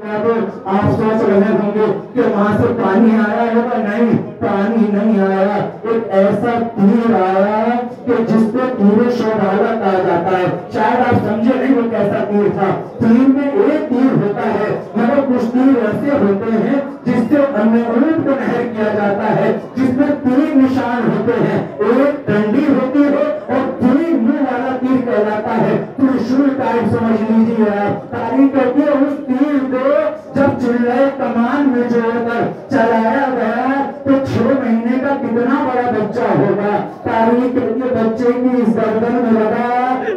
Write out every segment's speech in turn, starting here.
आप सोच रहे होंगे कि वहाँ से पानी आया है या नहीं? पानी नहीं आया। एक ऐसा तीर आया कि जिसको तीर शोभाला कहा जाता है। शायद आप समझे नहीं वो कैसा तीर था। तीर में एक तीर होता है, मगर कुछ तीर ऐसे होते हैं जिससे अन्य ऊँट को नहर किया जाता है, जिसमें तीन निशान होते हैं। एक डंडी होती है और तीन मुँह वाला तीर कहलाता है। त्रिशूल टाइप समझ लीजिए आप। कहती है उस तीर को जब चिल्लाए कमान में जोड़कर चलाया गया तो छह महीने का कितना बड़ा बच्चा होगा? तारीख है बच्चे की इस गर्दन में लगा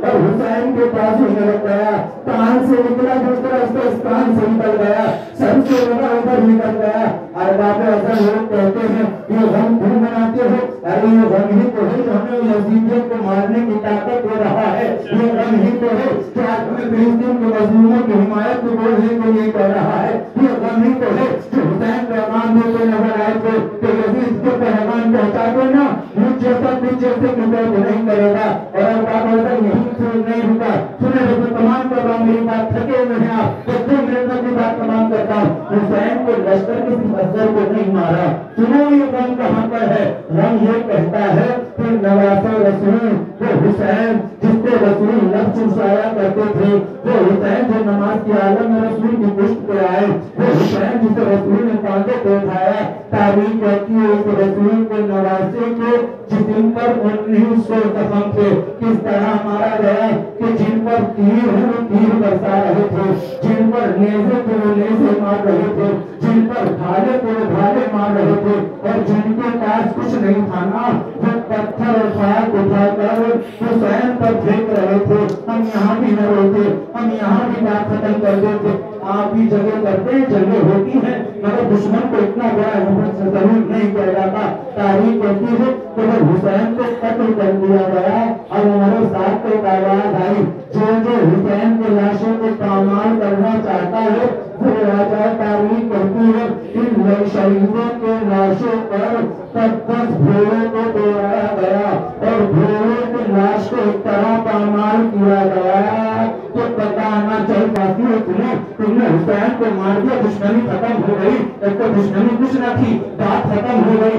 और हुसैन के बाजू में लग गया। कान से निकला दूसरा उसका इस कान से निकल गया, सर से लगा, उधर निकल गया। और बाबे ऐसा लोग कहते हैं, ये हम क्यों मनाते हो? अरे, ये गम ही तो है यजीदियों को मारने की ताकत दे रहा है। ये गम ही तो है। जो आज हमें फिलिस्तीन के मजलूमों की हिमायत को बोलने को ये कह रहा है? ये गम ही तो है। जो हुसैन पैगाम देते नज़र आए थे तो यजीद को पैगाम पहुँचा दो ना। मुझ जैसा कुछ जैसे मुद्दे को नहीं करेगा और अब ऐसा यही नहीं रुका सुने तो तमाम कर मेरी बात थके हुए हैं आप। अपनी बात तमाम करता हूँ। हुसैन को लश्कर किसी अफसर को नहीं मारा। सुनो ये गम कहाँ पर है? रंग ये कहता है कि नवासा रसूल, वो हुसैन, जिसको रसूल लफ्ज चुसाया करते थे, वो हुसैन जो नमाज़ की आलम में रसूल की पुष्ट पे आए, वो हुसैन जिसे रसूल ने कांधे पे उठाया, तारीख कहती है उस रसूल के नवासे को जिन पर उन्नीस सौ कसम थे। किस तरह मारा गया कि जिन पर तीर है तीर बरसा रहे थे, जिन पर भाले थे वो भाले मार रहे थे और जिनके पास कुछ नहीं था ना, वो पत्थर और फाग उठाकर हुसैन पर फेंक रहे थे। हम यहाँ भी न रोते, हम यहाँ भी बात खत्म कर देते। आप भी जगह करते हैं जगह होती है। मगर दुश्मन को इतना बड़ा हिम्मत ज़रूर नहीं किया जाता। तारीख कहती है कि जब हुसैन को कत्ल कर दिया गया और घोड़ों गया और घोड़ों के लाश को एक तरह पामाल किया गया तो पता ना चल पाती है तुम्हें तुमने हुसैन को मार दिया दुश्मनी खत्म हो गई। एक तो दुश्मनी कुछ न थी, बात खत्म हो गई।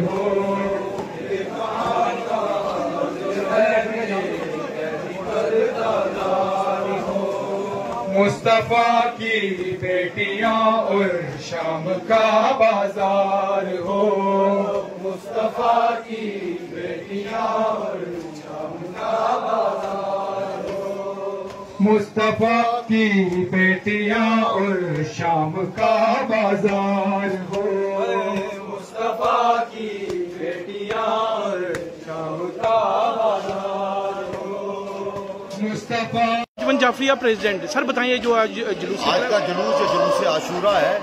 हो मुस्तफ़ा की बेटियाँ और शाम का बाज़ार हो। मुस्तफ़ा की बेटियाँ और शाम का बाज़ार हो। मुस्तफ़ा की बेटियाँ और शाम का बाज़ार हो। की बेटियाँ मुस्तफ़ा जाफरिया प्रेसिडेंट सर बताइए जो आज जुलूस आज का जुलूस जो जुलूस आशूरा है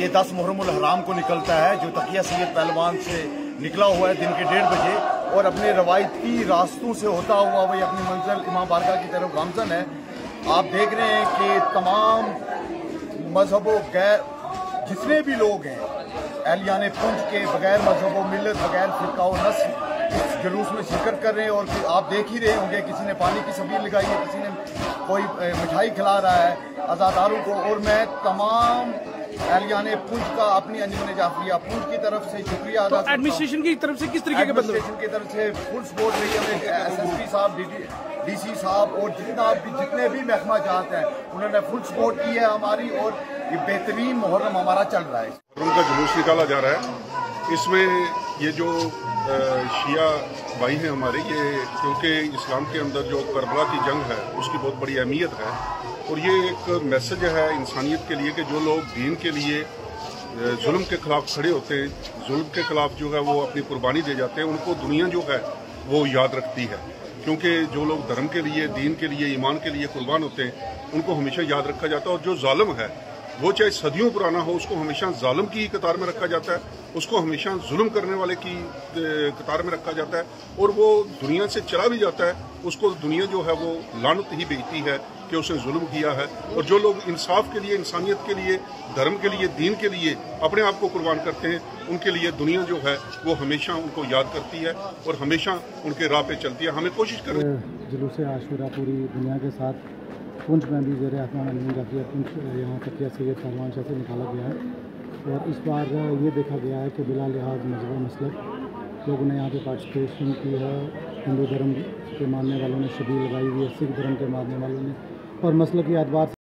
ये दस मुहर्रम हराम को निकलता है जो तकिया सैद पहलवान से निकला हुआ है दिन के डेढ़ बजे और अपने रवायती रास्तों से होता हुआ वही अपनी मंजिल इमाम बारगाह की तरफ़ गामजन है। आप देख रहे हैं कि तमाम मजहबों गैर जितने भी लोग हैं एहलियान पुंज के बगैर मजहबों मिलत बगैर फिरका नस्ल इस जुलूस में शिरकत कर रहे हैं और आप देख ही रहे होंगे किसी ने पानी की सबील लगाई है किसी ने कोई मिठाई खिला रहा है आज़ादारों को और मैं तमाम एहलियान पुंज का अपनी अंजुमन जाफरिया पुंज की तरफ़ से शुक्रिया अदा हूँ। एडमिनिस्ट्रेशन की तरफ़ से किस तरीके के एडमिनिस्ट्रेशन की तरफ़ से फुल सपोर्ट रही है एस एस पी साहब डीसी साहब और जितना भी जितने भी महकमा चाहते हैं उन्होंने फुल सपोर्ट की है हमारी और ये बेहतरीन मुहर्रम हमारा चल रहा है। मुहर्रम का जुलूस निकाला जा रहा है। इसमें ये जो शिया भाई हैं हमारे, ये क्योंकि इस्लाम के अंदर जो करबला की जंग है, उसकी बहुत बड़ी अहमियत है। और ये एक मैसेज है इंसानियत के लिए कि जो लोग दीन के लिए जुल्म के खिलाफ खड़े होते हैं, जुल्म के खिलाफ जो है वो अपनी कुर्बानी दे जाते हैं, उनको दुनिया जो है वो याद रखती है। क्योंकि जो लोग धर्म के लिए, दीन के लिए, ईमान के लिए कुर्बान होते हैं, उनको हमेशा याद रखा जाता है। और जो जालिम है वो चाहे सदियों पुराना हो, उसको हमेशा जालिम की ही कतार में रखा जाता है, उसको हमेशा जुल्म करने वाले की कतार में रखा जाता है, और वो दुनिया से चला भी जाता है, उसको दुनिया जो है वो लानत ही बेचती है कि उसने जुल्म किया है। और जो लोग इंसाफ के लिए, इंसानियत के लिए, धर्म के लिए, दीन के लिए अपने आप को कुर्बान करते हैं, उनके लिए दुनिया जो है वो हमेशा उनको याद करती है और हमेशा उनके राह पे चलती है। हमें कोशिश करनी जुलूस आशूरा पूरी दुनिया के साथ पुंछ में भी जेर आसमान जाती जाफिया पुंछ यहाँ तकिया सैद सालमान शाह से निकाला गया है। और इस बार ये देखा गया है कि बिला लिहाज मज़हब मसलक, लोगों ने यहाँ पे पार्टिसिपेशन की है। हिंदू धर्म के मानने वालों ने शबीर लगाई हुई है, सिख धर्म के मानने वालों ने। और मसल के अतबार